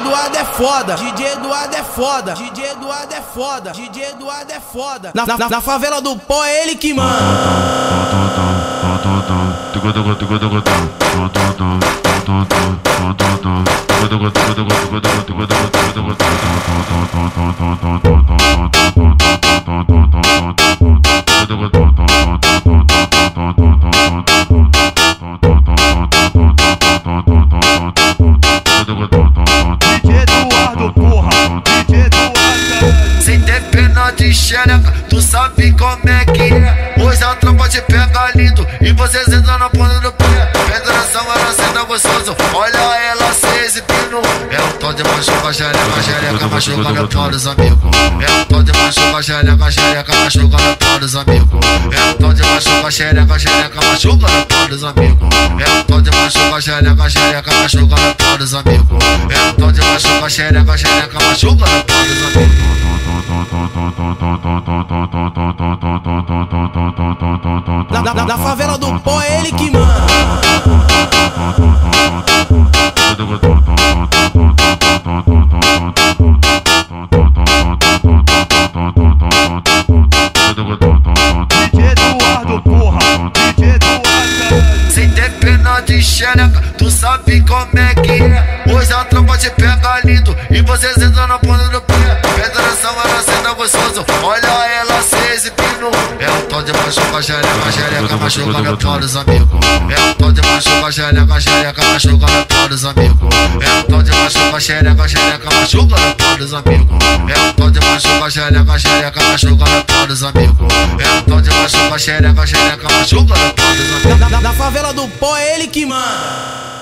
Eduardo é foda, DJ Eduardo é foda, DJ Eduardo é foda, DJ Eduardo é foda. Na, na, na favela do pó é ele que manda. De xereca, tu sabe como é que é. Hoje a tropa te pega lindo e vocês entram na ponta do pé. Pedração, ela senta gostoso, olha ela se exibindo. É um tal de machuca, xereca, xereca, machuca no pau dos amigos. É um tal de machuca, xereca, xereca, machuca no pau dos amigos. É um tal de machuca, xereca, xereca, machuca no pau dos amigos. É um tal de machuca, xereca, xereca, machuca no pau dos amigos. É um tal de machuca, xereca, xereca, machuca no pau dos amigos. Na, na, na favela do pó é ele que manda. Sem ter pena de xereca, tu sabe como é que é. Hoje a tropa te pega de machuca, xereca, xereca, machuca no pau dos amigos. É um tal de machuca, xereca, xereca, machuca no pau dos amigos. É um tal de machuca, xereca, xereca, machuca no pau dos amigos. É um tal de machuca, xereca, xereca, machuca no pau dos amigos. É um tal de machuca, xereca, xereca, machuca no pau dos amigos. Na favela do pó é ele que manda.